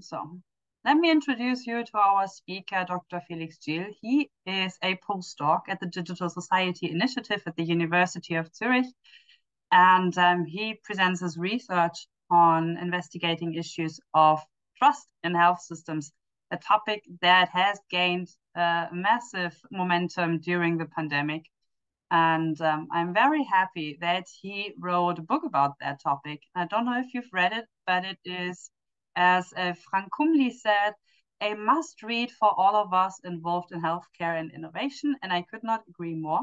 So let me introduce you to our speaker, Dr. Felix Gille. He is a postdoc at the Digital Society Initiative at the University of Zurich. And um, he presents his research on investigating issues of trust in health systems, a topic that has gained uh, massive momentum during the pandemic. And um, I'm very happy that he wrote a book about that topic. I don't know if you've read it, but it is, as uh, Frank Kumli said, a must read for all of us involved in healthcare and innovation. And I could not agree more.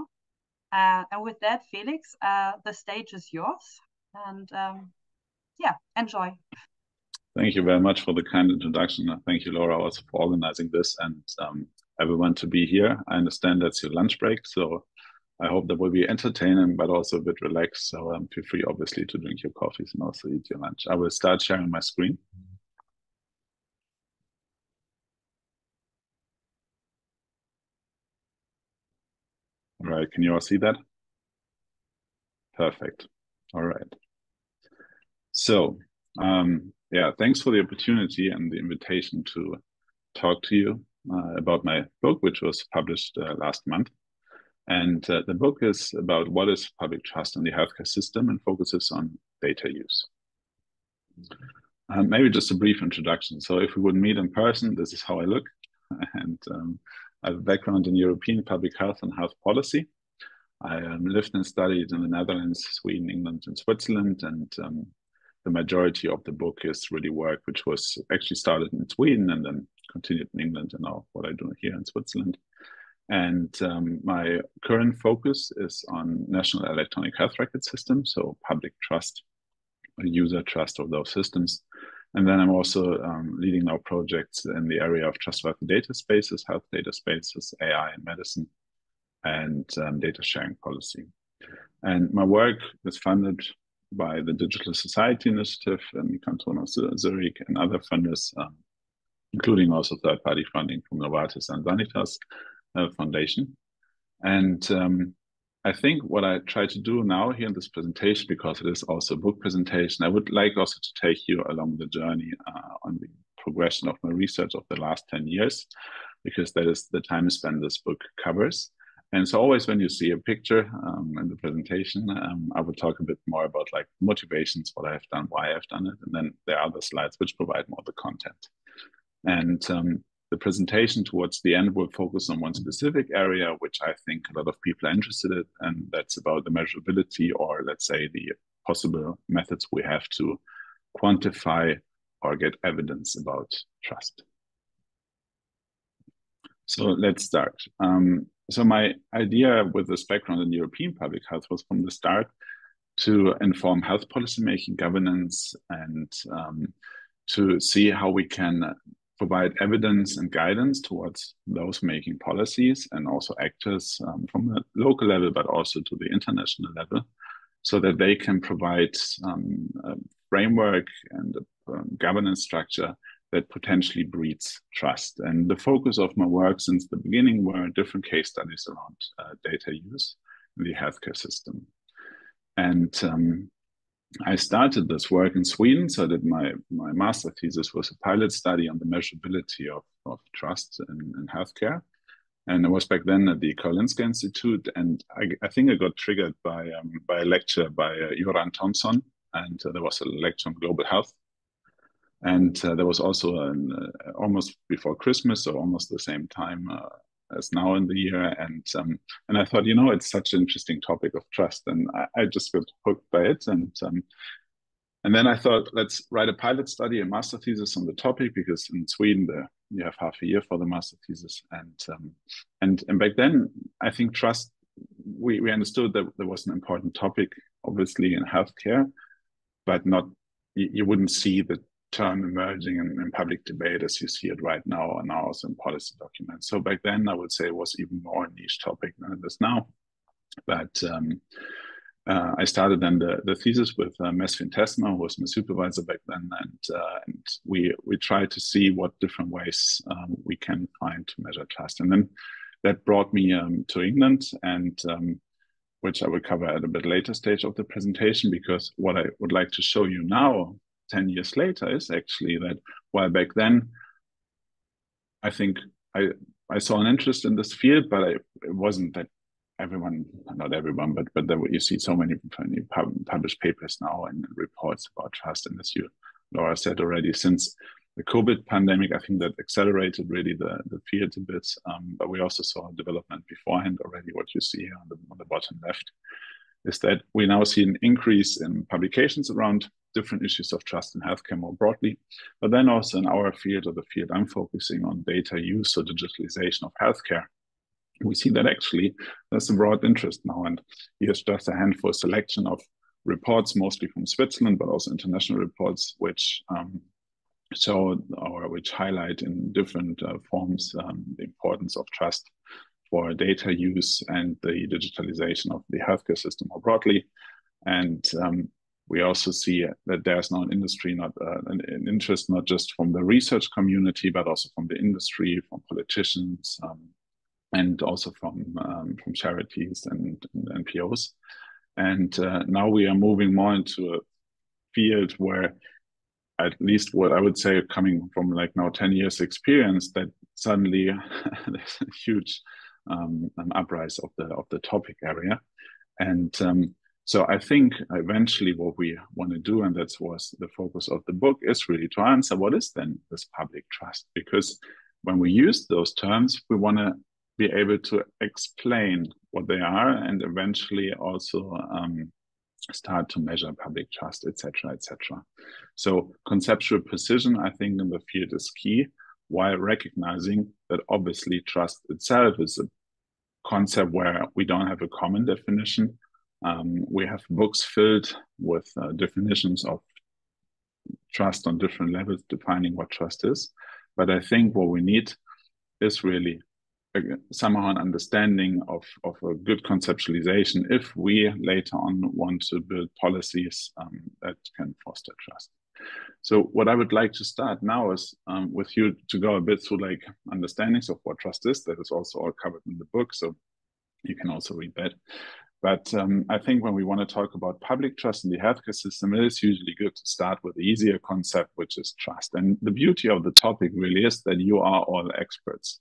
Uh, and with that, Felix, uh, the stage is yours. And um, yeah, enjoy. Thank you very much for the kind introduction. Thank you, Laura, also for organizing this and um, everyone to be here. I understand that's your lunch break, so I hope that will be entertaining, but also a bit relaxed. So um, feel free, obviously, to drink your coffees and also eat your lunch. I will start sharing my screen. Can you all see that? Perfect. All right. So, um, yeah, thanks for the opportunity and the invitation to talk to you uh, about my book, which was published uh, last month. And uh, the book is about what is public trust in the healthcare system and focuses on data use. Um, maybe just a brief introduction. So, if we would meet in person, this is how I look. And um, I have a background in European public health and health policy. I um, lived and studied in the Netherlands, Sweden, England, and Switzerland. And um, the majority of the book is really work which was actually started in Sweden and then continued in England and now what I do here in Switzerland. And um, my current focus is on national electronic health record systems, so public trust, user trust of those systems. And then I'm also um, leading our projects in the area of trustworthy data spaces, health data spaces, AI and medicine, and um, data sharing policy. And my work is funded by the Digital Society Initiative and Canton of Zurich and other funders, um, including also third-party funding from Novartis and Sanitas uh, Foundation. And um, I think what I try to do now here in this presentation, because it is also a book presentation, I would like also to take you along the journey uh, on the progression of my research of the last 10 years, because that is the time span this book covers. And so always when you see a picture um, in the presentation, um, I will talk a bit more about like motivations, what I have done, why I've done it. And then there are other slides which provide more of the content. And um, the presentation towards the end will focus on one specific area, which I think a lot of people are interested in, and that's about the measurability or let's say the possible methods we have to quantify or get evidence about trust. So let's start. Um, so my idea with this background in European public health was from the start to inform health policymaking, governance, and um, to see how we can provide evidence and guidance towards those making policies and also actors um, from the local level, but also to the international level, so that they can provide um, a framework and a um, governance structure that potentially breeds trust. And the focus of my work since the beginning were different case studies around uh, data use in the healthcare system. And um, I started this work in Sweden, so that my, my master thesis was a pilot study on the measurability of, of trust in, in healthcare. And it was back then at the Karolinska Institute, and I, I think I got triggered by um, by a lecture by uh, Göran Tomson, and uh, there was a lecture on global health, and uh, there was also an, uh, almost before Christmas, so almost the same time uh, as now in the year. And um, and I thought, you know, it's such an interesting topic of trust, and I, I just got hooked by it. And um, and then I thought, let's write a pilot study, a master thesis on the topic, because in Sweden the, you have half a year for the master thesis. And um, and and back then, I think trust. We, we understood that there was an important topic, obviously in healthcare, but not you, you wouldn't see the term emerging in, in, public debate as you see it right now and also in policy documents. So back then, I would say it was even more a niche topic than it is now. But um, uh, I started then the, the thesis with uh, Mesfin Tessma, who was my supervisor back then, and, uh, and we we tried to see what different ways um, we can find to measure trust. And then that brought me um, to England, and um, which I will cover at a bit later stage of the presentation, because what I would like to show you now 10 years later is actually that while back then, I think I, I saw an interest in this field, but I, it wasn't that everyone, not everyone, but but there, you see so many published papers now and reports about trust. And as you, Laura said already, since the COVID pandemic, I think that accelerated really the, the field a bit. Um, but we also saw development beforehand already. What you see here on the, on the bottom left is that we now see an increase in publications around different issues of trust in healthcare more broadly, but then also in our field or the field I'm focusing on data use or digitalization of healthcare. We see that actually there's a broad interest now, and here's just a handful selection of reports, mostly from Switzerland, but also international reports, which um, show or which highlight in different uh, forms um, the importance of trust for data use and the digitalization of the healthcare system more broadly. And um, we also see that there's now an industry, not uh, an, an, interest, not just from the research community, but also from the industry, from politicians, um, and also from um, from charities and, and NPOs. And uh, now we are moving more into a field where at least what I would say coming from like now 10 years experience that suddenly there's a huge um, uprise of the of the topic area and um, so I think eventually what we want to do, and that was the focus of the book, is really to answer what is then this public trust? Because when we use those terms, we want to be able to explain what they are and eventually also um, start to measure public trust, etc., etc. So conceptual precision, I think, in the field is key, while recognizing that obviously trust itself is a concept where we don't have a common definition. Um, we have books filled with uh, definitions of trust on different levels, defining what trust is. But I think what we need is really somehow an understanding of, of a good conceptualization if we later on want to build policies um, that can foster trust. So what I would like to start now is um, with you to go a bit through like understandings of what trust is. That is also all covered in the book, so you can also read that. But um, I think when we want to talk about public trust in the healthcare system, it is usually good to start with the easier concept, which is trust. And the beauty of the topic really is that you are all experts.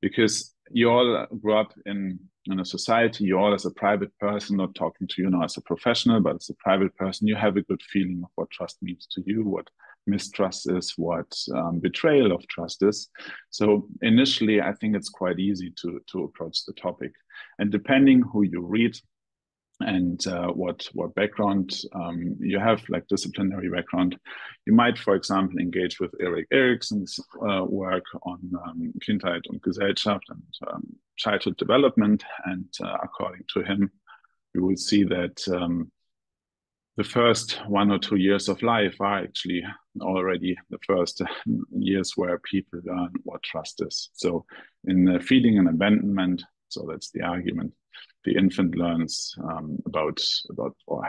Because you all grew up in in a society you all as a private person not talking to you now as a professional but as a private person you have a good feeling of what trust means to you what mistrust is what um, betrayal of trust is. So initially i think it's quite easy to to approach the topic and depending who you read and uh, what what background um, you have, like disciplinary background. You might, for example, engage with Erik Erikson's uh, work on um, Kindheit und Gesellschaft and um, childhood development, and uh, according to him, you will see that um, the first one or two years of life are actually already the first years where people learn what trust is. So, in feeding and abandonment, so that's the argument the infant learns um, about about or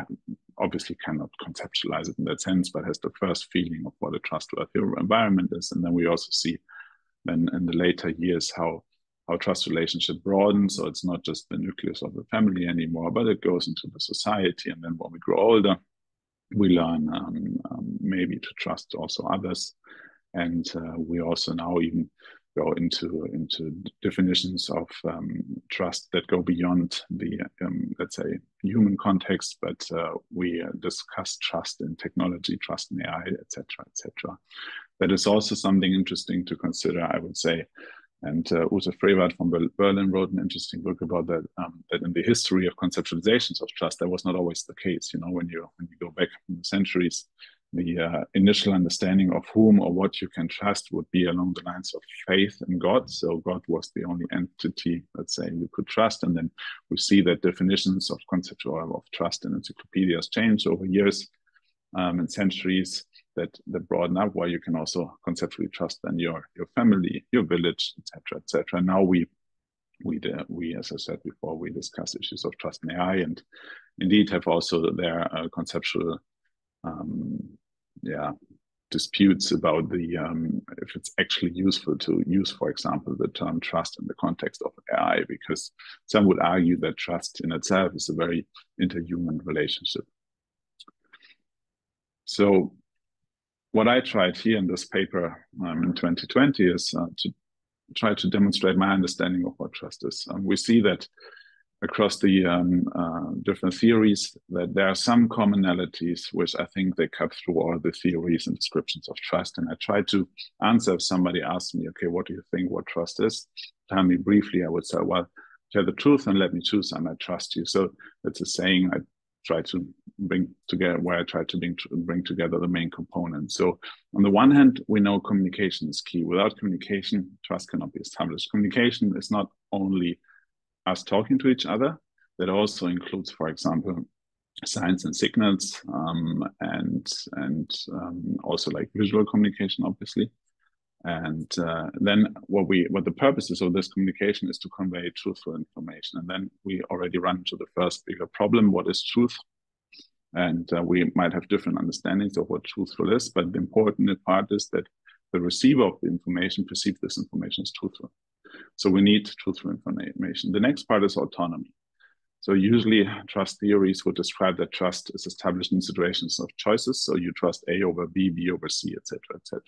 obviously cannot conceptualize it in that sense, but has the first feeling of what a trustworthy environment is. And then we also see then in the later years how how trust relationship broadens. So it's not just the nucleus of the family anymore, but it goes into the society. And then when we grow older, we learn um, um, maybe to trust also others. And uh, we also now even go into into definitions of um, trust that go beyond the um, let's say human context, but uh, we uh, discuss trust in technology, trust in AI, etc., etc. That is also something interesting to consider, I would say. And uh, Ute Frevert from Berlin wrote an interesting book about that. Um, that in the history of conceptualizations of trust, that was not always the case. You know, when you when you go back in the centuries, the uh, initial understanding of whom or what you can trust would be along the lines of faith in God. So God was the only entity, let's say, you could trust. And then we see that definitions of conceptual of trust in encyclopedias change over years um, and centuries that that broaden up where you can also conceptually trust then your your family, your village, etc., etc. Now we we uh, we as I said before we discuss issues of trust in AI and indeed have also their uh, conceptual um, yeah disputes about the um, if it's actually useful to use, for example, the term trust in the context of AI, because some would argue that trust in itself is a very interhuman relationship. So what I tried here in this paper um, in 2020 is uh, to try to demonstrate my understanding of what trust is. Um, we see that across the um, uh, different theories that there are some commonalities which I think they cut through all the theories and descriptions of trust. And I try to answer if somebody asks me, okay, what do you think what trust is? Tell me briefly, I would say, well, tell the truth and let me choose. And I might trust you. So it's a saying I try to bring together where I try to bring, bring together the main components. So on the one hand, we know communication is key. Without communication, trust cannot be established. Communication is not only us talking to each other. That also includes, for example, signs and signals, um, and and um, also like visual communication, obviously. And uh, then what we what the purposes of this communication is to convey truthful information. And then we already run to the first bigger problem: what is truth? And uh, we might have different understandings of what truthful is, but the important part is that the receiver of the information perceives this information as truthful. So we need truthful information. The next part is autonomy. So usually trust theories would describe that trust is established in situations of choices. So you trust A over B, B over C, etc., etc.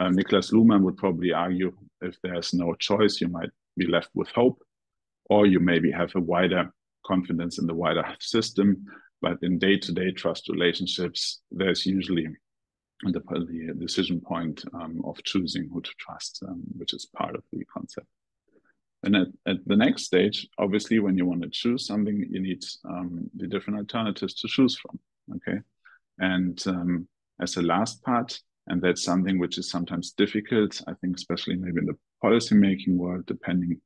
Uh, Niklas Luhmann would probably argue if there's no choice, you might be left with hope, or you maybe have a wider confidence in the wider system. But in day-to-day trust relationships, there's usually the, the decision point um, of choosing who to trust, um, which is part of the concept. And at, at, the next stage, obviously, when you want to choose something, you need um, the different alternatives to choose from. Okay. And um, as a last part, and that's something which is sometimes difficult, I think, especially maybe in the policymaking world, depending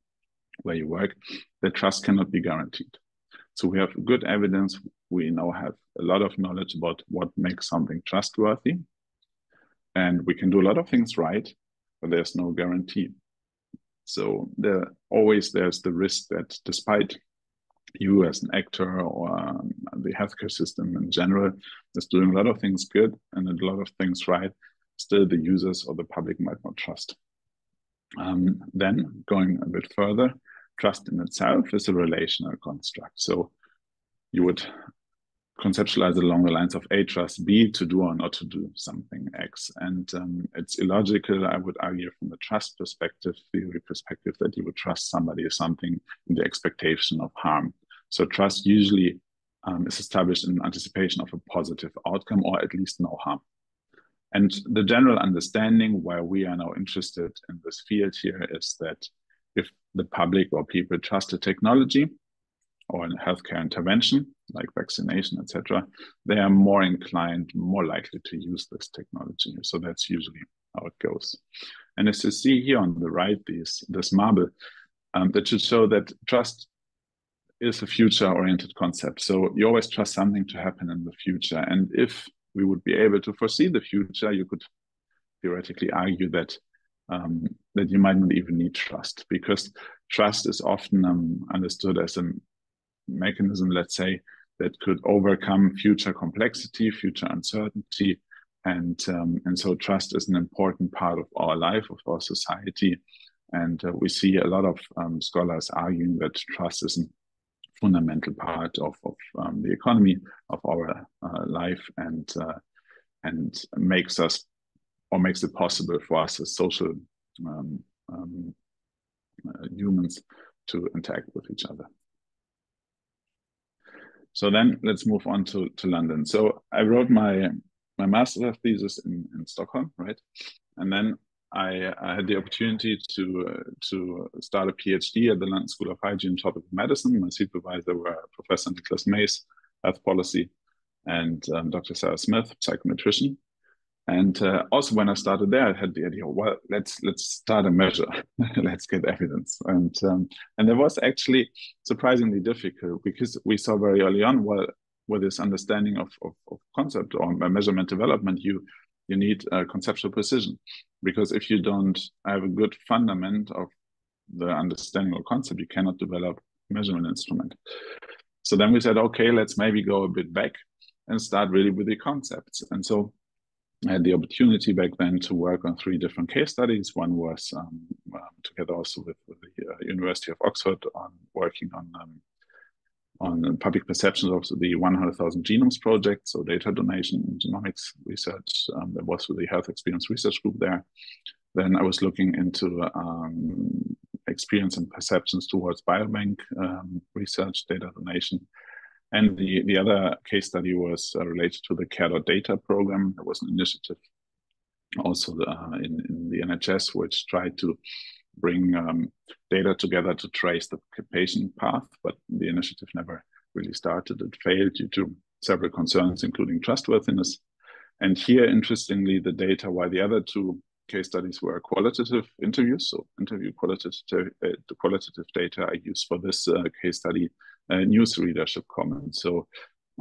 where you work, that trust cannot be guaranteed. So we have good evidence. We now have a lot of knowledge about what makes something trustworthy and we can do a lot of things right but there's no guarantee. So there always there's the risk that despite you as an actor or um, the healthcare system in general is doing a lot of things good and a lot of things right still the users or the public might not trust. Um, then going a bit further trust in itself is a relational construct. So you would conceptualize along the lines of A trust B to do or not to do something X. And um, it's illogical, I would argue, from the trust perspective, theory perspective, that you would trust somebody or something in the expectation of harm. So trust usually um, is established in anticipation of a positive outcome or at least no harm. And the general understanding why we are now interested in this field here is that if the public or people trust a technology, or a healthcare intervention like vaccination, etc., they are more inclined, more likely to use this technology. So that's usually how it goes. And as you see here on the right, these this marble, um, that should show that trust is a future-oriented concept. So you always trust something to happen in the future. And if we would be able to foresee the future, you could theoretically argue that um, that you might not even need trust because trust is often um, understood as a mechanism, let's say, that could overcome future complexity, future uncertainty. And, um, and so trust is an important part of our life, of our society. And uh, we see a lot of um, scholars arguing that trust is a fundamental part of, of um, the economy, of our uh, life, and, uh, and makes us or makes it possible for us as social um, um, uh, humans to interact with each other. So then let's move on to, to London. So I wrote my my master's thesis in, in Stockholm, right? And then I, I had the opportunity to uh, to start a PhD at the London School of Hygiene, and Tropical Medicine. My supervisor were Professor Nicholas Mays, Health Policy, and um, Dr. Sarah Smith, Psychometrician. And uh, also, when I started there, I had the idea, well, let's let's start a measure, let's get evidence, and um, and it was actually surprisingly difficult because we saw very early on, well, with this understanding of, of, of concept or measurement development, you you need uh, conceptual precision, because if you don't have a good fundament of the understanding or concept, you cannot develop measurement instrument. So then we said, okay, let's maybe go a bit back and start really with the concepts, and so I had the opportunity back then to work on three different case studies. One was um, um, together also with, with the uh, University of Oxford on working on um, on public perceptions of the 100,000 Genomes Project, so data donation and genomics research. Um, that was with the Health Experience Research Group there. Then I was looking into um, experience and perceptions towards biobank um, research, data donation. And the, the other case study was uh, related to the Care Data program. There was an initiative also uh, in, in the NHS, which tried to bring um, data together to trace the patient path, but the initiative never really started. It failed due to several concerns, including trustworthiness. And here, interestingly, the data, while the other two case studies were qualitative interviews, so interview qualitative, uh, the qualitative data I used for this uh, case study, news readership comments. So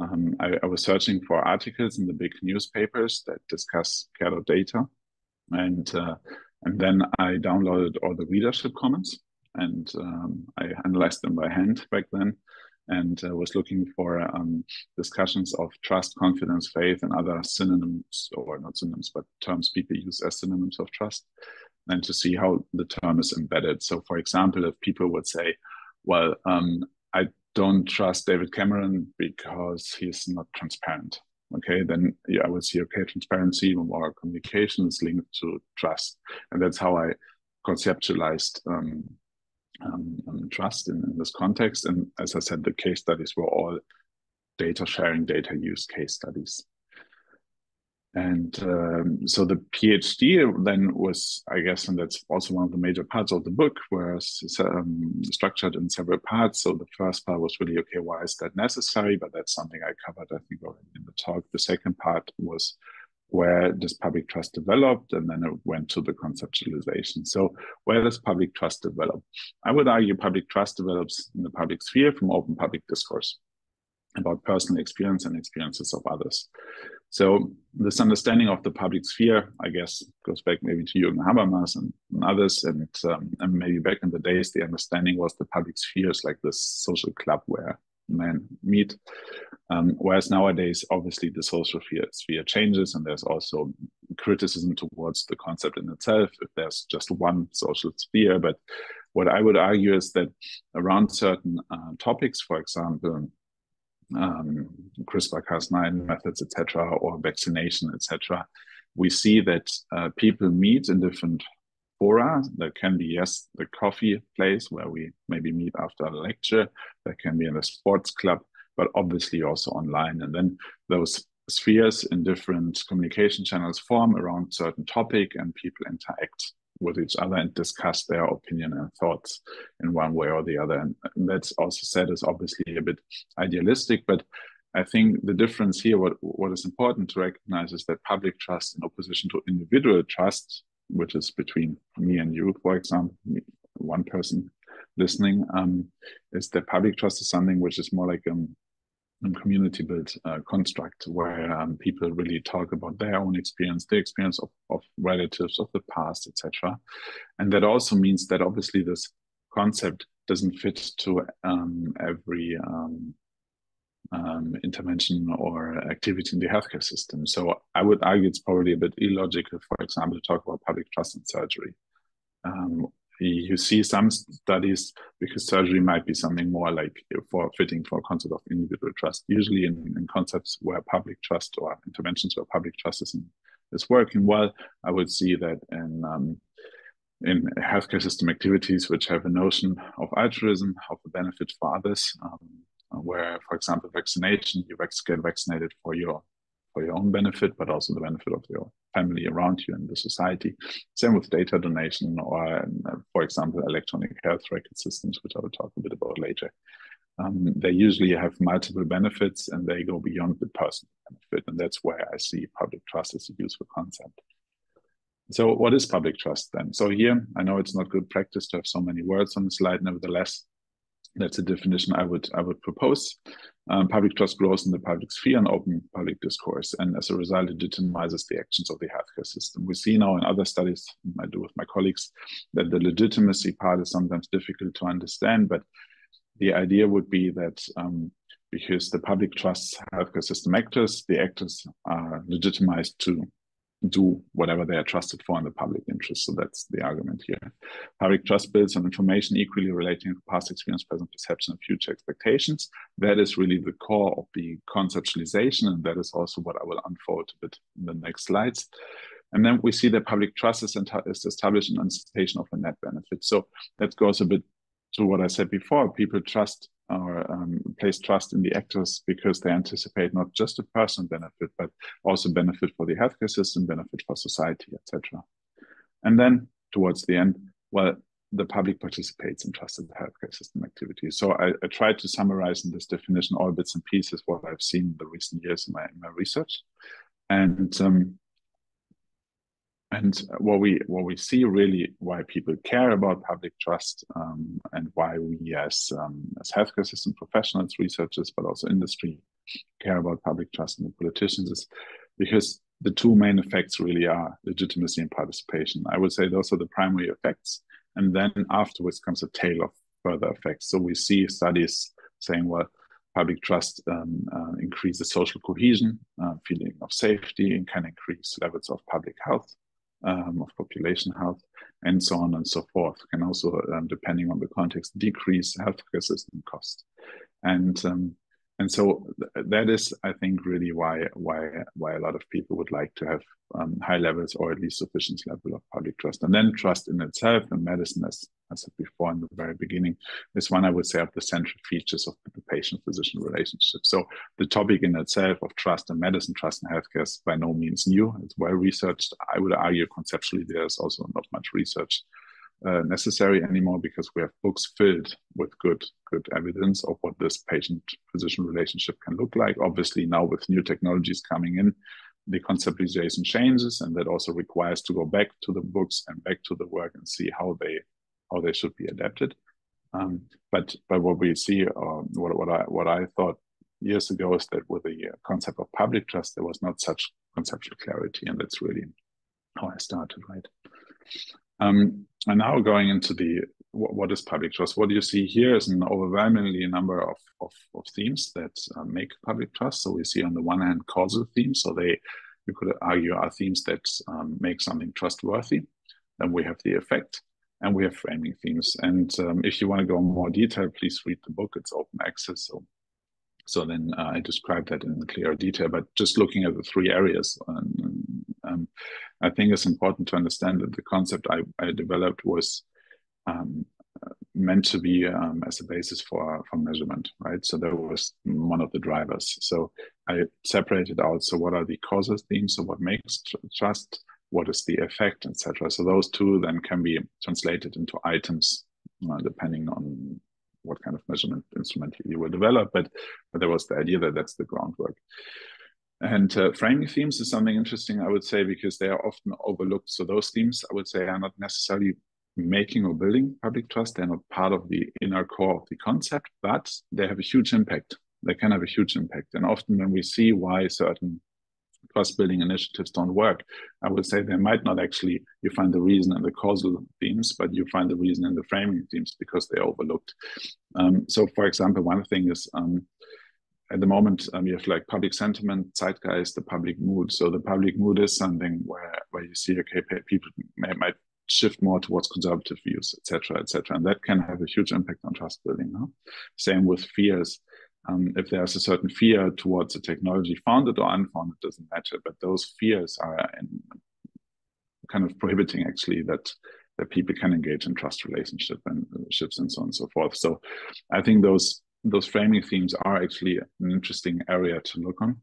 um, I, I, was searching for articles in the big newspapers that discuss data and uh, and then I downloaded all the readership comments and um, I analyzed them by hand back then and uh, was looking for um, discussions of trust, confidence, faith, and other synonyms, or not synonyms, but terms people use as synonyms of trust, and to see how the term is embedded. So, for example, if people would say, well, um, I don't trust David Cameron because he's not transparent okay, then yeah, I would see, okay, transparency or communication is linked to trust. And that's how I conceptualized um, um, um, trust in, in, this context. And as I said, the case studies were all data sharing, data use case studies. And um, so the PhD then was, I guess, and that's also one of the major parts of the book, was um, structured in several parts. So the first part was really, okay, why is that necessary? But that's something I covered, I think, already in the talk. The second part was where does public trust develop? And then it went to the conceptualization. So where does public trust develop? I would argue public trust develops in the public sphere from open public discourse about personal experience and experiences of others. So this understanding of the public sphere, I guess, goes back maybe to Jürgen Habermas and, and others, and, um, and maybe back in the days, the understanding was the public sphere is like this social club where men meet. Um, whereas nowadays, obviously, the social sphere, sphere changes, and there's also criticism towards the concept in itself. If there's just one social sphere, but what I would argue is that around certain uh, topics, for example, um, CRISPR-Cas9 methods, etc., or vaccination, etc., we see that uh, people meet in different fora. There can be, yes, the coffee place where we maybe meet after a lecture. There can be in a sports club, but obviously also online. And then those spheres in different communication channels form around certain topic and people interact with each other and discuss their opinion and thoughts in one way or the other. And, that's also said is obviously a bit idealistic, but I think the difference here, what, what is important to recognize is that public trust in opposition to individual trust, which is between me and you, for example, one person listening, um, is that public trust is something which is more like um, community built uh, construct where um, people really talk about their own experience, the experience of, of relatives of the past, etc. And that also means that obviously this concept doesn't fit to um, every um, um intervention or activity in the healthcare system. So I would argue it's probably a bit illogical, for example, to talk about public trust in surgery. Um, you see some studies because surgery might be something more like for fitting for a concept of individual trust. Usually in, in concepts where public trust or interventions where public trust is, in, is working well, I would see that in um, in healthcare system activities which have a notion of altruism, of a benefit for others, um, where, for example, vaccination, you get vaccinated for your for your own benefit, but also the benefit of your family around you and the society. Same with data donation or, for example, electronic health record systems, which I will talk a bit about later. Um, they usually have multiple benefits and they go beyond the personal benefit. And that's why I see public trust as a useful concept. So what is public trust then? So here, I know it's not good practice to have so many words on the slide. Nevertheless, that's a definition I would I would propose. Um, public trust grows in the public sphere and open public discourse, and as a result, it legitimizes the actions of the healthcare system. We see now in other studies I do with my colleagues that the legitimacy part is sometimes difficult to understand, but the idea would be that um, because the public trusts healthcare system actors, the actors are legitimized to do whatever they are trusted for in the public interest. So that's the argument here. Public trust builds on information equally relating to past experience, present perception, and future expectations. That is really the core of the conceptualization, and that is also what I will unfold a bit in the next slides. And then we see that public trust is, is established in anticipation of a net benefit. So that goes a bit to what I said before. People trust or um, place trust in the actors because they anticipate not just a personal benefit, but also benefit for the healthcare system, benefit for society, etc. And then towards the end, well, the public participates in trusted healthcare system activities. So I, I tried to summarize in this definition all bits and pieces what I've seen in the recent years in my, in my research. And um, and what we what we see really why people care about public trust um, and why we as um, as healthcare system professionals, researchers, but also industry care about public trust in the politicians is because the two main effects really are legitimacy and participation. I would say those are the primary effects, and then afterwards comes a tail of further effects. So we see studies saying, well, public trust um, uh, increases social cohesion, uh, feeling of safety, and can increase levels of public health um, of population health, and so on and so forth. Can also, um, depending on the context, decrease healthcare system costs. And um, and so th that is, I think, really why why why a lot of people would like to have um, high levels or at least sufficient level of public trust. And then trust in itself and medicine, as I said before in the very beginning, is one I would say of the central features of the patient-physician relationship. So the topic in itself of trust in medicine, trust in healthcare is by no means new. It's well researched. I would argue conceptually there's also not much research uh, necessary anymore because we have books filled with good good evidence of what this patient physician relationship can look like. Obviously now with new technologies coming in the conceptualization changes and that also requires to go back to the books and back to the work and see how they how they should be adapted. Um, but but what we see uh, what, what i what i thought years ago is that with the concept of public trust there was not such conceptual clarity and that's really how i started right? Um, and now going into the what, what is public trust? What you see here is an overwhelmingly number of, of, of themes that uh, make public trust. So we see on the one hand causal themes. So they, you could argue, are themes that um, make something trustworthy. Then we have the effect and we have framing themes. And um, if you want to go more detail, please read the book. It's open access. So so then uh, I describe that in clear detail. But just looking at the three areas, um, um, I think it's important to understand that the concept I, I developed was um, meant to be um, as a basis for for measurement, right? So that was one of the drivers. So I separated out. So what are the causes themes? So what makes tr trust? What is the effect, etc. So those two then can be translated into items uh, depending on what kind of measurement instrument you will develop. But but there was the idea that that's the groundwork. And uh, framing themes is something interesting, I would say, because they are often overlooked. So those themes, I would say, are not necessarily making or building public trust. They're not part of the inner core of the concept, but they have a huge impact. They can have a huge impact. And often when we see why certain trust building initiatives don't work, I would say they might not actually, you find the reason in the causal themes, but you find the reason in the framing themes because they're overlooked. Um, so, for example, one thing is um, at the moment um, you have like public sentiment, zeitgeist, the public mood. So the public mood is something where where you see okay, people may, might shift more towards conservative views, etc., etc., and that can have a huge impact on trust building. Huh? Same with fears. Um, if there's a certain fear towards a technology, founded or unfounded, doesn't matter. But those fears are in, kind of prohibiting actually that that people can engage in trust relationship and ships and so on and so forth. So I think those those framing themes are actually an interesting area to look on.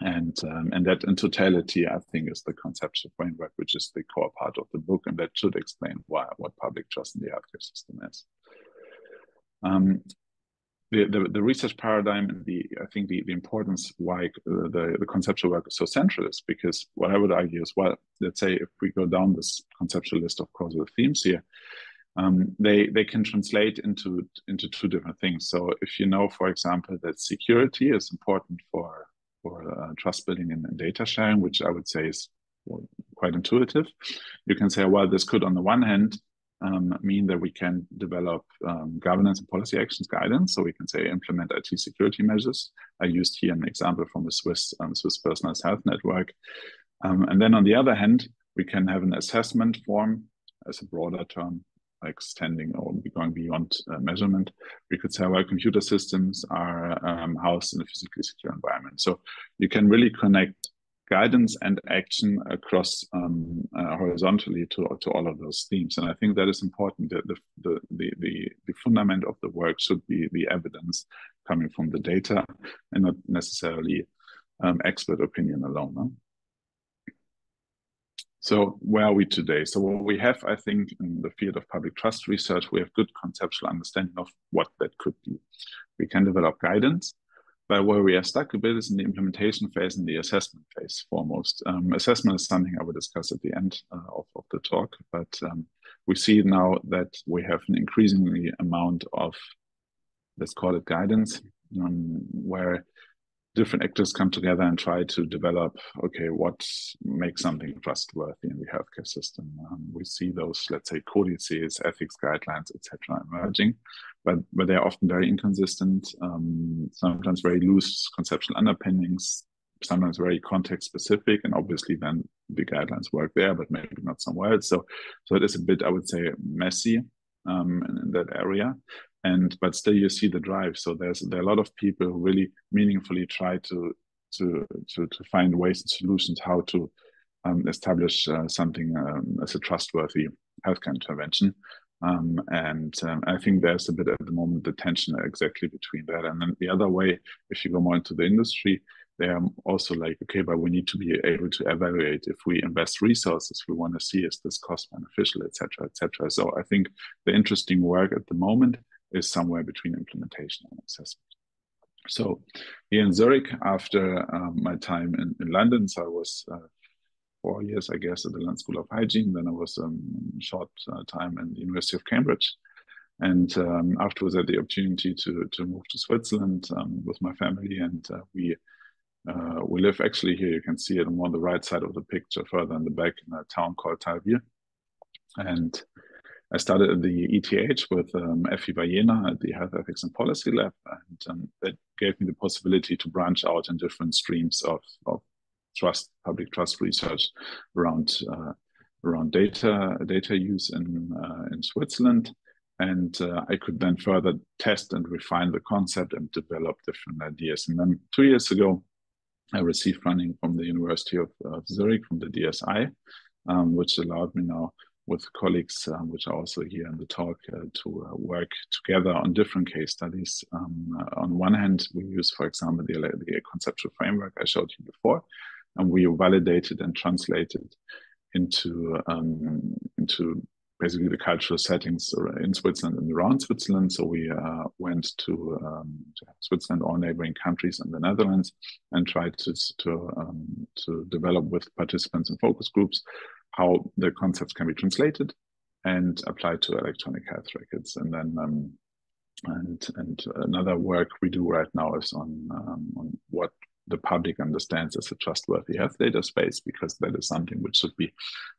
And um, and that in totality, I think, is the conceptual framework, which is the core part of the book, and that should explain why what public trust in the healthcare system is. Um, the, the, the, research paradigm and the I think the, the importance why the, the conceptual work is so central is because what I would argue is well, let's say if we go down this conceptual list of causal themes here, um, they they can translate into into two different things. So if you know, for example, that security is important for for uh, trust building and, and, data sharing, which I would say is quite intuitive, you can say, well, this could on the one hand um, mean that we can develop um, governance and policy actions guidance. So we can say implement IT security measures. I used here an example from the Swiss um, Swiss Personalized Health Network, Um, and then on the other hand, we can have an assessment form as a broader term, extending or going beyond uh, measurement. We could say, well, computer systems are um, housed in a physically secure environment. So you can really connect guidance and action across um, uh, horizontally to, to all of those themes. And I think that is important. That the, the, the, the, the fundament of the work should be the evidence coming from the data and not necessarily um, expert opinion alone. No? So where are we today? So what we have, I think, in the field of public trust research, we have good conceptual understanding of what that could be. We can develop guidance, but where we are stuck a bit is in the implementation phase and the assessment phase foremost. Um, assessment is something I will discuss at the end uh, of, of the talk, but um, we see now that we have an increasingly amount of, let's call it guidance, um, where different actors come together and try to develop okay what makes something trustworthy in the healthcare system. Um, we see those let's say codices ethics guidelines etc emerging but but they're often very inconsistent um, sometimes very loose conceptual underpinnings sometimes very context specific and obviously then the guidelines work there but maybe not somewhere else so so it is a bit i would say messy um, in, in that area and but still you see the drive. So there's there are a lot of people who really meaningfully try to to to, to find ways and solutions how to um, establish uh, something um, as a trustworthy healthcare intervention. Um, and um, I think there's a bit at the moment the tension exactly between that. And then the other way if you go more into the industry they are also like okay but we need to be able to evaluate if we invest resources we want to see is this cost beneficial etc etc so I think the interesting work at the moment is somewhere between implementation and assessment. So here in Zurich, after um, my time in, in London, so I was uh, four years, I guess, at the London School of Hygiene. Then I was um, short uh, time in the University of Cambridge. And um, afterwards, I had the opportunity to, to move to Switzerland um, with my family. And uh, we uh, we live actually here. You can see it on the right side of the picture, further in the back, in a town called Thalwil. And I started at the ETH with um, Effy at the Health Ethics and Policy Lab, and um, that gave me the possibility to branch out in different streams of, of trust, public trust research around uh, around data data use in uh, in Switzerland, and uh, I could then further test and refine the concept and develop different ideas. And then two years ago, I received funding from the University of, of Zurich from the DSI, um, which allowed me now with colleagues, um, which are also here in the talk, uh, to uh, work together on different case studies. Um, uh, on one hand, we use, for example, the, the, conceptual framework I showed you before, and we validated and translated into um, into basically the cultural settings in Switzerland and around Switzerland. So we uh, went to, um, to, Switzerland, or neighboring countries, and the Netherlands, and tried to to um, to develop with participants and focus groups how the concepts can be translated and applied to electronic health records. And then um, and and another work we do right now is on um, on what the public understands as a trustworthy health data space because that is something which should be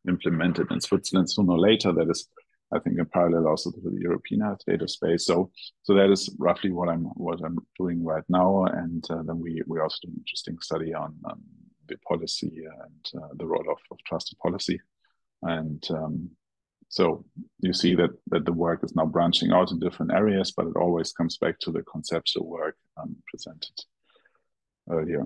implemented in Switzerland sooner or later. That is, I think, in parallel also to the European health data space. So, so that is roughly what I'm what I'm doing right now. And uh, then we we also do an interesting study on um, the policy and uh, the role of, of trusted policy. And um, so you see that that the work is now branching out in different areas, but it always comes back to the conceptual work um, presented earlier.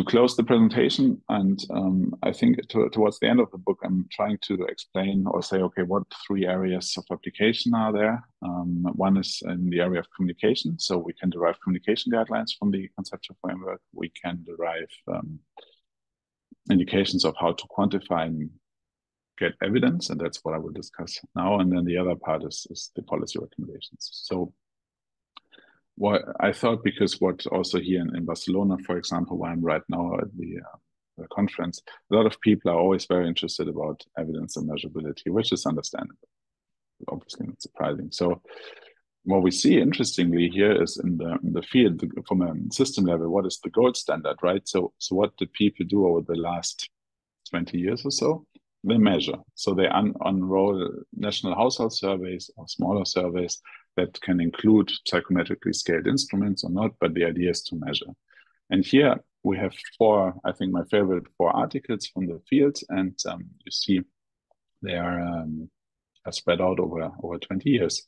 To close the presentation, and um, I think to, towards the end of the book, I'm trying to explain or say, okay, what three areas of application are there? Um, one is in the area of communication, so we can derive communication guidelines from the conceptual framework. We can derive um, indications of how to quantify and get evidence, and that's what I will discuss now. And then the other part is, is the policy recommendations. So what I thought because what also here in, in Barcelona, for example, where I'm right now at the, uh, the, conference, a lot of people are always very interested about evidence and measurability, which is understandable, obviously not surprising. So what we see interestingly here is in the in the field from a system level, what is the gold standard, right? So so what did people do over the last 20 years or so? They measure. So they un- unroll national household surveys or smaller surveys that can include psychometrically scaled instruments or not, but the idea is to measure. And here we have four, I think my favorite four articles from the field, and um, you see they are, um, are spread out over over 20 years.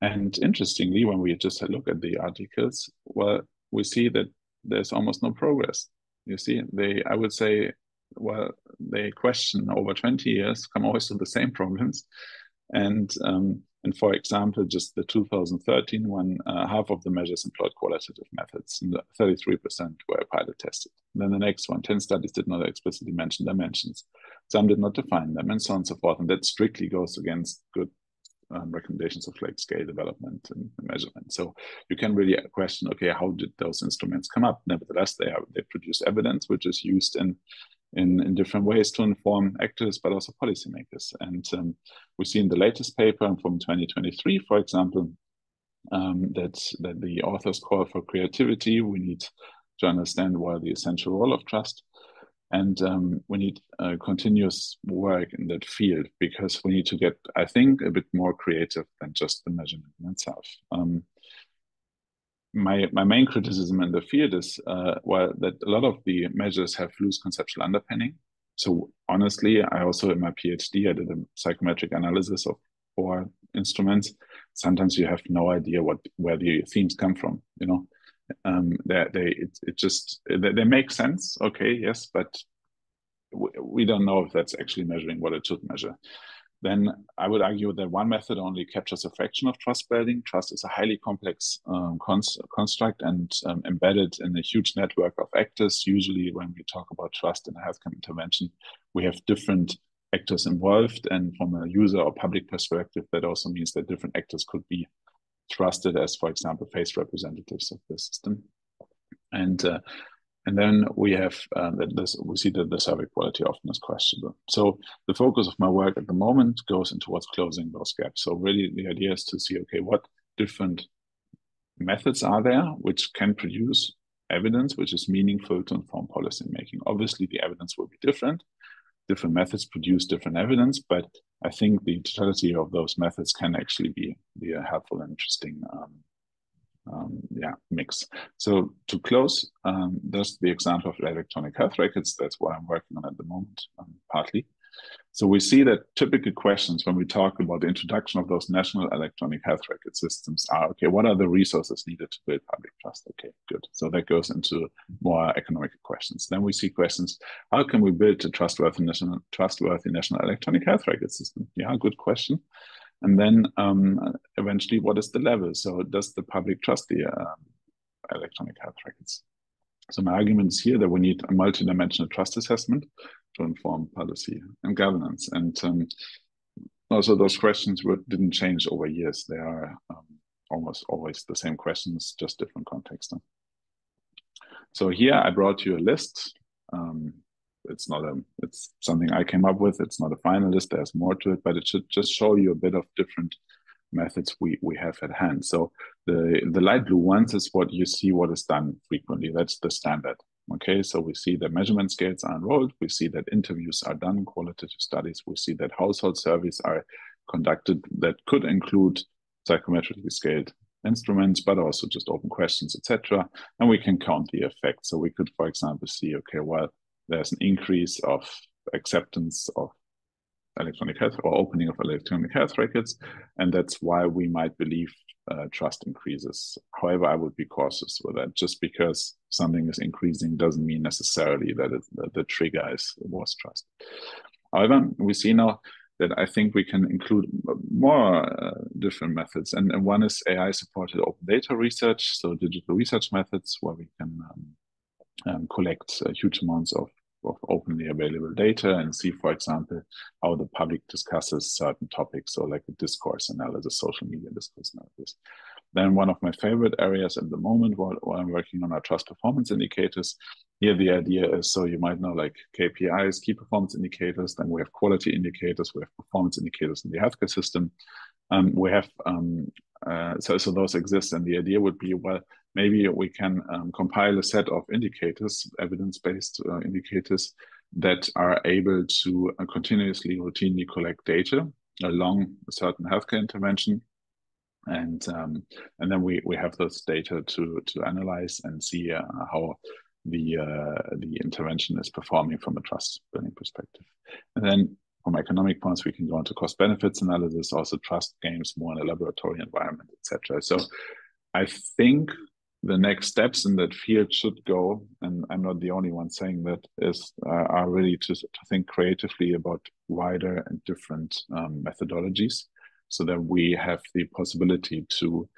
And interestingly, when we just look at the articles, well, we see that there's almost no progress. You see, they, I would say, well, they question over 20 years, come always to the same problems. And um, and for example, just the 2013 one, uh, half of the measures employed qualitative methods, and 33% were pilot tested. And then the next one, 10 studies did not explicitly mention dimensions. Some did not define them, and so on and so forth. And that strictly goes against good um, recommendations of like scale development and measurement. So you can really question, okay, how did those instruments come up? Nevertheless, they are they produce evidence which is used in in, in different ways to inform actors, but also policymakers. And um, we see in the latest paper from 2023, for example, um, that that the authors call for creativity. We need to understand what the essential role of trust and um, we need uh, continuous work in that field because we need to get, I think, a bit more creative than just the measurement itself. Um, my my main criticism in the field is uh, well that a lot of the measures have loose conceptual underpinning. So honestly, I also in my PhD I did a psychometric analysis of four instruments. Sometimes you have no idea what where the themes come from. You know, um, they they it, it just they, they make sense. Okay, yes, but we, we don't know if that's actually measuring what it should measure. Then I would argue that one method only captures a fraction of trust building. Trust is a highly complex um, construct and um, embedded in a huge network of actors. Usually, when we talk about trust in a healthcare intervention, we have different actors involved. And from a user or public perspective, that also means that different actors could be trusted as, for example, face representatives of the system. And uh, and then we have uh, this, we see that the survey quality often is questionable. So the focus of my work at the moment goes into what's closing those gaps. So really the idea is to see, okay, what different methods are there which can produce evidence which is meaningful to inform policy making. Obviously, the evidence will be different. Different methods produce different evidence, but I think the totality of those methods can actually be, be a helpful and interesting um, um, yeah mix. So to close, um, there's the example of electronic health records. That's what I'm working on at the moment, um, partly. So we see that typical questions when we talk about the introduction of those national electronic health record systems are, okay, what are the resources needed to build public trust? Okay, good. So that goes into more economic questions. Then we see questions, how can we build a trustworthy national, trustworthy national electronic health record system? Yeah, good question. And then um, eventually, what is the level? So does the public trust the uh, electronic health records? So my argument is here that we need a multidimensional trust assessment to inform policy and governance. And um, also those questions were, didn't change over years. They are um, almost always the same questions, just different context. So here I brought you a list. Um, it's not a it's something I came up with. It's not a finalist. There's more to it, but it should just show you a bit of different methods we we have at hand. So the the light blue ones is what you see what is done frequently. That's the standard. Okay, so we see that measurement scales are enrolled. We see that interviews are done, qualitative studies. We see that household surveys are conducted that could include psychometrically scaled instruments, but also just open questions, etc. And we can count the effect. So we could, for example, see, okay, well, there's an increase of acceptance of electronic health or opening of electronic health records, and that's why we might believe uh, trust increases. However, I would be cautious with that. Just because something is increasing doesn't mean necessarily that, it, that the trigger is was trust. However, we see now that I think we can include more uh, different methods, and, and, one is AI-supported open data research, so digital research methods where we can um, um, collect uh, huge amounts of, of openly available data and see, for example, how the public discusses certain topics, so like a discourse analysis, social media discourse analysis. Then one of my favorite areas at the moment while, while I'm working on our trust performance indicators, here the idea is, so you might know like KPIs, key performance indicators, then we have quality indicators, we have performance indicators in the healthcare system. Um, we have, um, uh, so, so those exist and the idea would be, well, maybe we can um, compile a set of indicators, evidence-based uh, indicators that are able to uh, continuously, routinely collect data along a certain healthcare intervention. And um, and then we, we have those data to to analyze and see uh, how the uh, the intervention is performing from a trust building perspective. And then from economic points, we can go into cost benefits analysis, also trust games more in a laboratory environment, etc. So I think the next steps in that field should go, and I'm not the only one saying that, is uh, are really to, to think creatively about wider and different um, methodologies so that we have the possibility to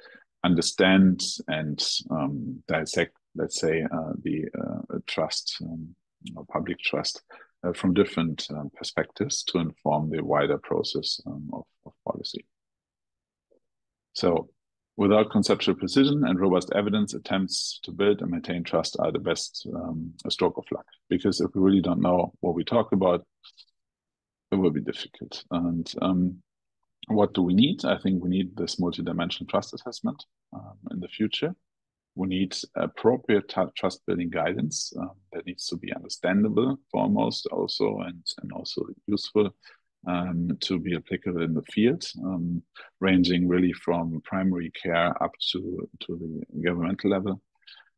understand and um, dissect, let's say, uh, the uh, trust um, or public trust uh, from different um, perspectives to inform the wider process um, of, of policy. So without conceptual precision and robust evidence, attempts to build and maintain trust are the best um, a stroke of luck. Because if we really don't know what we talk about, it will be difficult. And um, what do we need? I think we need this multidimensional trust assessment um, in the future. We need appropriate trust building guidance um, that needs to be understandable foremost also and, and also useful um, to be applicable in the field, um, ranging really from primary care up to, to the governmental level.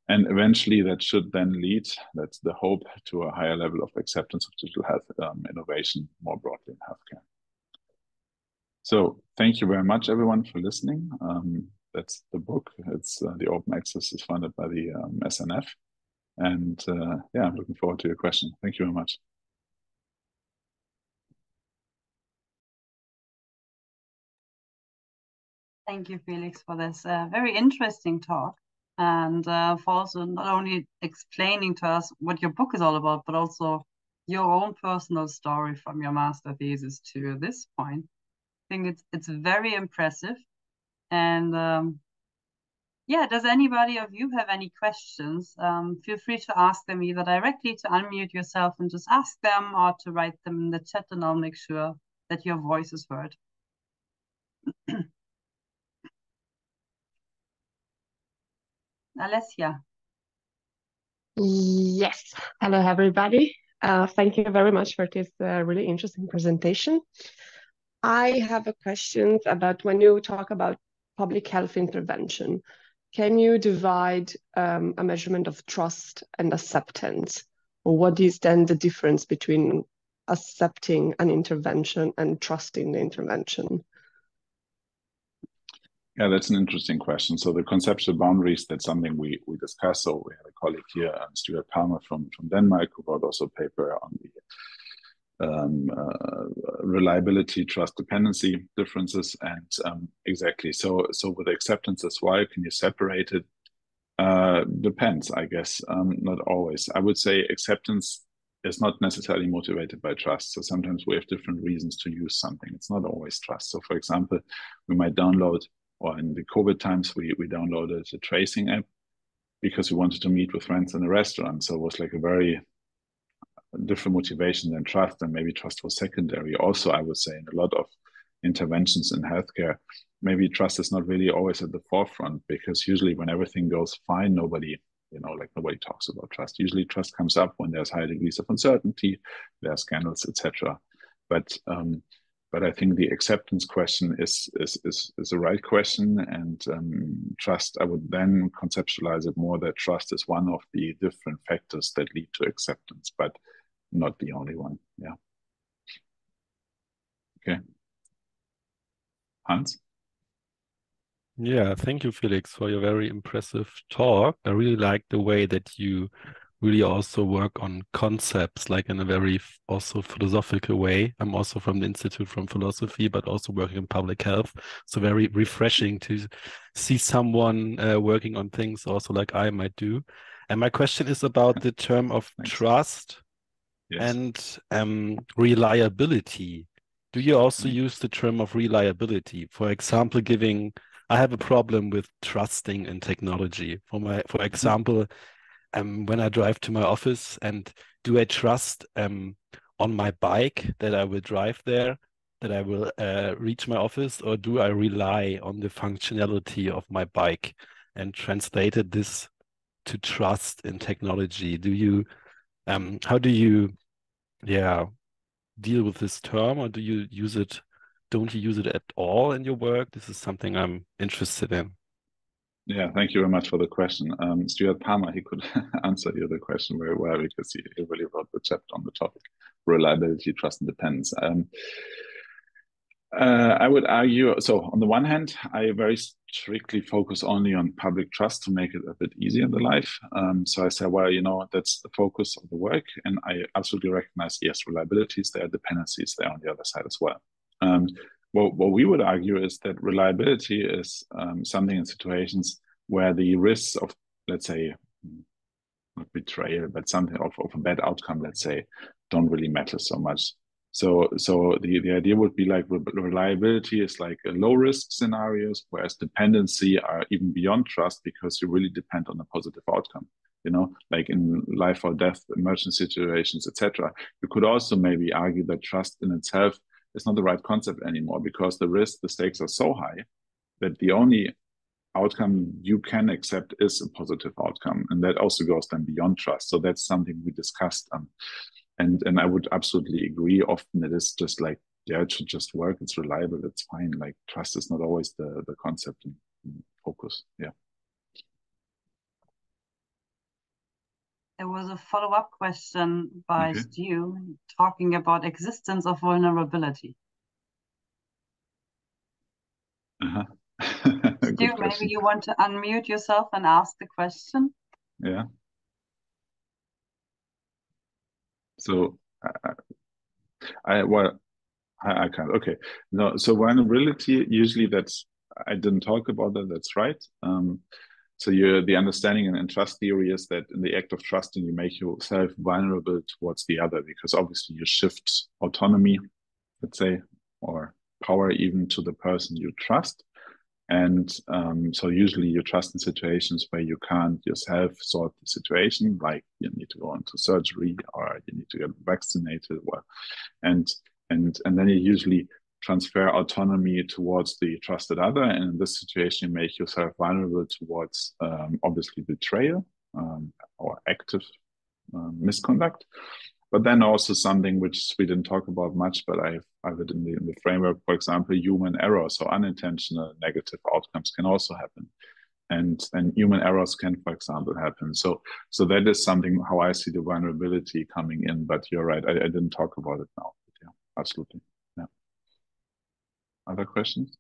And eventually that should then lead, that's the hope, to a higher level of acceptance of digital health um, innovation more broadly in healthcare. So thank you very much, everyone, for listening. Um, that's the book. It's uh, the open access is funded by the um, SNF. And uh, yeah, I'm looking forward to your question. Thank you very much. Thank you, Felix, for this uh, very interesting talk and uh, for also not only explaining to us what your book is all about, but also your own personal story from your master thesis to this point. I think it's it's very impressive. And um, yeah, does anybody of you have any questions? Um, feel free to ask them either directly to unmute yourself and just ask them or to write them in the chat and I'll make sure that your voice is heard. Alessia. Yes. Hello, everybody. Uh, thank you very much for this uh, really interesting presentation. I have a question about when you talk about public health intervention, can you divide um, a measurement of trust and acceptance? Or what is then the difference between accepting an intervention and trusting the intervention? Yeah, that's an interesting question. So the conceptual boundaries, that's something we, we discussed. So we had a colleague here, uh, Stuart Palmer from, from Denmark, who wrote also a paper on the um, uh, reliability, trust, dependency differences. And um, exactly, so so with acceptance as well, can you separate it? Uh, depends, I guess, um, not always. I would say acceptance is not necessarily motivated by trust. So sometimes we have different reasons to use something. It's not always trust. So for example, we might download or in the COVID times, we, we downloaded a tracing app because we wanted to meet with friends in a restaurant. So it was like a very different motivation than trust, and maybe trust was secondary. Also, I would say in a lot of interventions in healthcare, maybe trust is not really always at the forefront because usually when everything goes fine, nobody, you know, like nobody talks about trust. Usually trust comes up when there's high degrees of uncertainty, there are scandals, etc. But um, but I think the acceptance question is is is, is the right question, and um, trust. I would then conceptualize it more that trust is one of the different factors that lead to acceptance, but not the only one. Yeah. Okay. Hans. Yeah, thank you, Felix, for your very impressive talk. I really like the way that you really also work on concepts like in a very also philosophical way. I'm also from the Institute from Philosophy, but also working in public health. So very refreshing to see someone uh, working on things also like I might do. And my question is about the term of Thanks. trust yes. and um, reliability. Do you also mm -hmm. use the term of reliability? For example, giving I have a problem with trusting in technology. For my, for mm-hmm. example, um, when I drive to my office and do I trust um, on my bike that I will drive there, that I will uh, reach my office, or do I rely on the functionality of my bike and translated this to trust in technology? Do you, um, how do you, yeah, deal with this term, or do you use it? Don't you use it at all in your work? This is something I'm interested in. Yeah, thank you very much for the question. Um, Stuart Palmer, he could answer you other question very well because he, he really wrote the chapter on the topic reliability, trust, and dependence. Um, uh, I would argue so. On the one hand, I very strictly focus only on public trust to make it a bit easier in the life. Um, so I say, well, you know, that's the focus of the work, and I absolutely recognize yes, reliability is there, dependencies there on the other side as well. Um, what, what we would argue is that reliability is um, something in situations where the risks of, let's say, not betrayal, but something of, of a bad outcome, let's say, don't really matter so much. So, so the, the idea would be like reliability is like low risk scenarios, whereas dependency are even beyond trust because you really depend on a positive outcome. You know, like in life or death emergency situations, etc. You could also maybe argue that trust in itself is not the right concept anymore because the risk, the stakes are so high that the only outcome you can accept is a positive outcome, and that also goes then beyond trust. So that's something we discussed. Um, and and I would absolutely agree. Often it is just like yeah, it should just work. It's reliable. It's fine. Like trust is not always the the concept and focus. Yeah. There was a follow-up question by okay. Stu talking about existence of vulnerability. Uh-huh. Stu, maybe you want to unmute yourself and ask the question. Yeah. So I, I well, I, I can't. Okay, no. So vulnerability usually that's I didn't talk about that. That's right. Um, so the understanding and trust theory is that in the act of trusting, you make yourself vulnerable towards the other because obviously you shift autonomy, let's say, or power even to the person you trust. And um, so usually you trust in situations where you can't yourself solve the situation, like you need to go into surgery or you need to get vaccinated. Well, and and and then you usually transfer autonomy towards the trusted other. And in this situation, you make yourself vulnerable towards um, obviously betrayal um, or active um, misconduct but then also something which we didn't talk about much, but I have it in the, in the framework, for example, human error. So unintentional negative outcomes can also happen. And, and human errors can, for example, happen. So so that is something how I see the vulnerability coming in. But you're right, I, I didn't talk about it now. But yeah, absolutely. Other questions?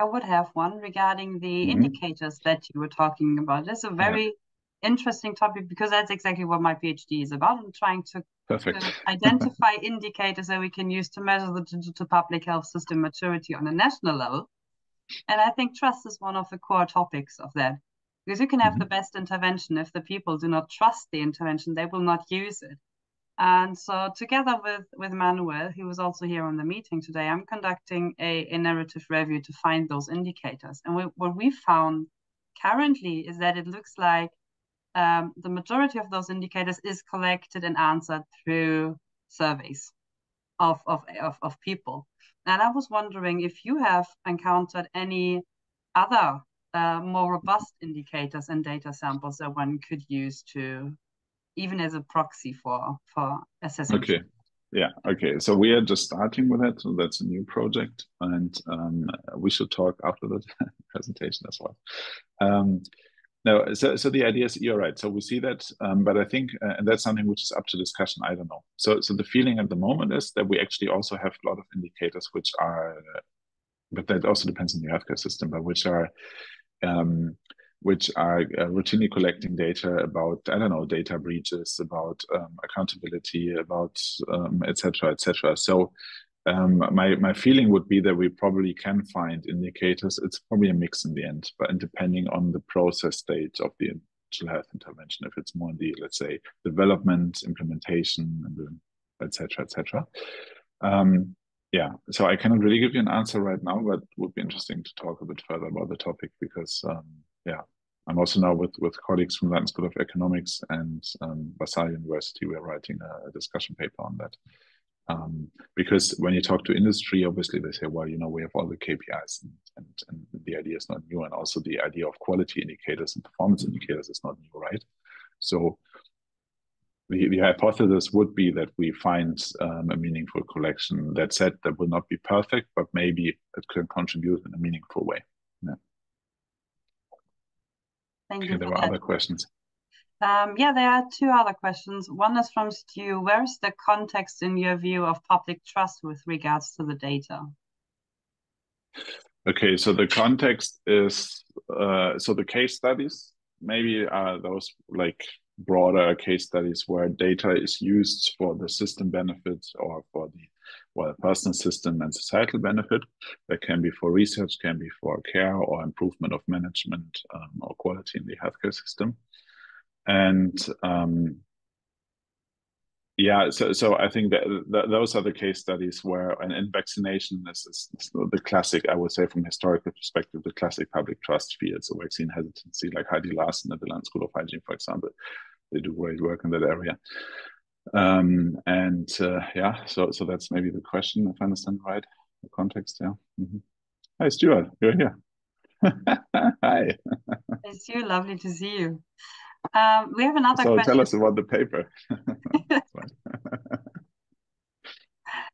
I would have one regarding the mm -hmm. indicators that you were talking about. It's a very yeah interesting topic because that's exactly what my PhD is about. I'm trying to, to identify indicators that we can use to measure the digital public health system maturity on a national level. And I think trust is one of the core topics of that. Because you can have mm -hmm. the best intervention if the people do not trust the intervention, they will not use it. And so together with, with Manuel, who was also here on the meeting today, I'm conducting a, a narrative review to find those indicators. And we, what we found currently is that it looks like um, the majority of those indicators is collected and answered through surveys of, of, of, of people. And I was wondering if you have encountered any other uh, more robust indicators and data samples that one could use to, even as a proxy for for assessing. Okay. Yeah. Okay. So we are just starting with that. So that's a new project, and um, we should talk after the presentation as well. Um, no, so so the idea is you're right. So we see that, um, but I think, uh, and that's something which is up to discussion. I don't know. So so the feeling at the moment is that we actually also have a lot of indicators which are, but that also depends on the healthcare system, but which are, um, which are uh, routinely collecting data about I don't know data breaches, about um, accountability, about um, etc. et. So um, my my feeling would be that we probably can find indicators. It's probably a mix in the end, but depending on the process stage of the digital health intervention, if it's more in the let's say development, implementation, etc. etc. Um, yeah, so I cannot really give you an answer right now, but would be interesting to talk a bit further about the topic because um, yeah, I'm also now with with colleagues from London School of Economics and um, University. We're writing a, a discussion paper on that. Um, because when you talk to industry, obviously they say, well, you know, we have all the KPIs, and, and, and, the idea is not new, and also the idea of quality indicators and performance indicators is not new, right? So the, the hypothesis would be that we find um, a meaningful collection. That said, that will not be perfect, but maybe it can contribute in a meaningful way. Yeah. Thank okay, you. there were that. other questions. Um, yeah, there are two other questions. One is from Stu. Where's the context in your view of public trust with regards to the data? Okay, so the context is uh, so the case studies maybe are those like broader case studies where data is used for the system benefits or for the well personal system and societal benefit. That can be for research, can be for care or improvement of management um, or quality in the healthcare system. And um, yeah, so so I think that, that, those are the case studies where, and, and vaccination is, is, the classic, I would say, from historical perspective, the classic public trust field. So vaccine hesitancy, like Heidi Larson at the London School of Hygiene, for example, they do great work in that area. Um, and uh, yeah, so so that's maybe the question, if I understand right, the context. Yeah. Mm-hmm. Hi, Stuart, you're here. Hi. It's Stu, lovely to see you. Um, we have another so question. tell us about the paper.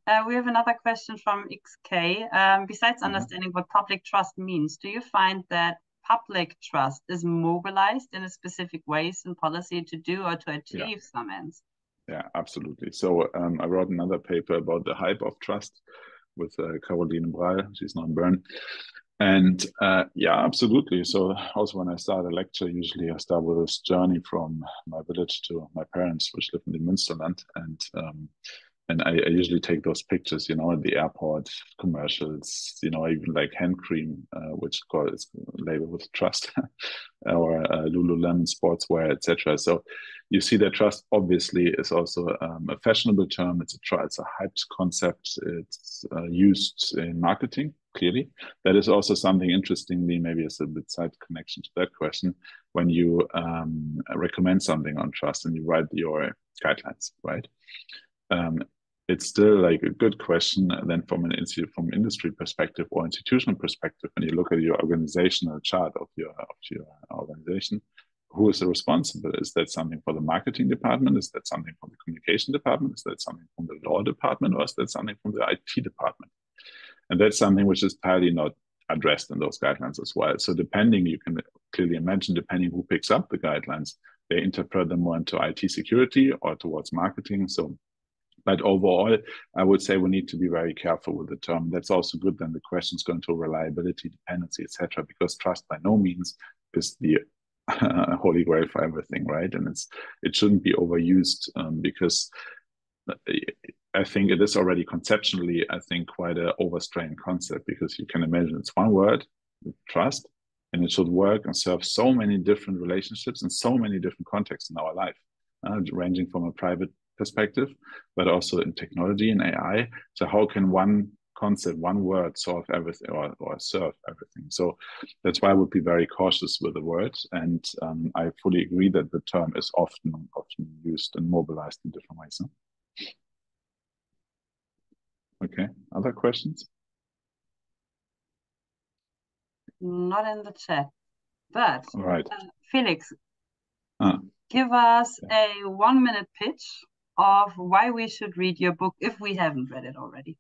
uh, we have another question from XK. Um, besides Mhm. understanding what public trust means, do you find that public trust is mobilized in a specific ways in policy to do or to achieve some ends? Yeah, absolutely. So um, I wrote another paper about the hype of trust with uh, Caroline Brall. She's now in Bern. And uh, yeah, absolutely. So also when I start a lecture, usually I start with this journey from my village to my parents, which live in the Münsterland. And um, and I, I, usually take those pictures, you know, at the airport, commercials, you know, even like hand cream, uh, which is labeled with trust, or uh, Lululemon sportswear, etc. So you see that trust obviously is also um, a fashionable term. It's a it's a hyped concept. It's uh, used in marketing clearly. That is also something interestingly, maybe as a bit side connection to that question. When you um, recommend something on trust and you write your guidelines, right? Um, it's still like a good question uh, then from an from industry perspective or institutional perspective when you look at your organizational chart of your of your organization who is responsible? Is that something for the marketing department? Is that something from the communication department? Is that something from the law department? Or is that something from the it department? And that's something which is entirely not addressed in those guidelines as well. So depending you can clearly imagine depending who picks up the guidelines they interpret them more into it security or towards marketing. So but overall, I would say we need to be very careful with the term. That's also good. Then the questions go into reliability, dependency, etc. Because trust by no means is the uh, holy grail for everything, right? And it's it shouldn't be overused um, because I think it is already conceptually, I think, quite an overstrained concept because you can imagine it's one word, trust, and it should work and serve so many different relationships in so many different contexts in our life, uh, ranging from a private perspective, but also in technology and AI. So how can one concept, one word solve everything or, or serve everything? So that's why I would be very cautious with the word. And um, I fully agree that the term is often often used and mobilized in different ways. Huh? Okay, other questions? Not in the chat, but All right. uh, Felix, uh, give us a one minute pitch of why we should read your book if we haven't read it already.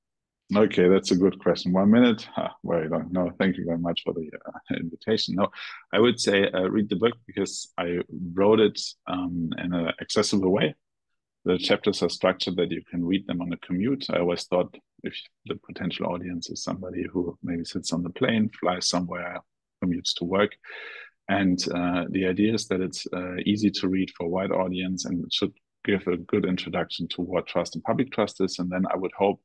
Okay, that's a good question. One minute? Ah, very long. No, thank you very much for the uh, invitation. No, I would say uh, read the book because I wrote it um, in an accessible way. The chapters are structured that you can read them on a commute. I always thought if the potential audience is somebody who maybe sits on the plane, flies somewhere, commutes to work. And uh, the idea is that it's uh, easy to read for a wide audience and it should give a good introduction to what trust and public trust is. And then I would hope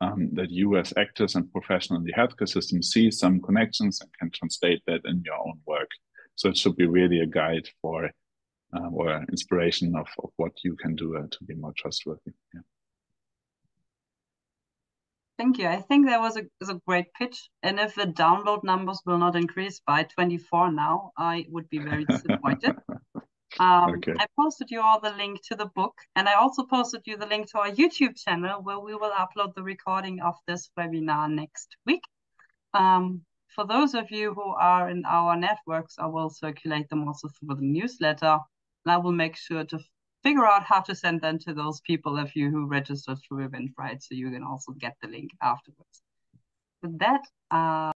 um, that you as actors and professionals in the healthcare system see some connections and can translate that in your own work. So it should be really a guide for uh, or inspiration of, of what you can do uh, to be more trustworthy. Yeah. Thank you. I think that was a, was a great pitch. And if the download numbers will not increase by 24 now, I would be very disappointed. Um, Okay. I posted you all the link to the book, and I also posted you the link to our YouTube channel where we will upload the recording of this webinar next week. Um, for those of you who are in our networks, I will circulate them also through the newsletter, and I will make sure to figure out how to send them to those people of you who registered through Eventbrite, so you can also get the link afterwards. With that, uh,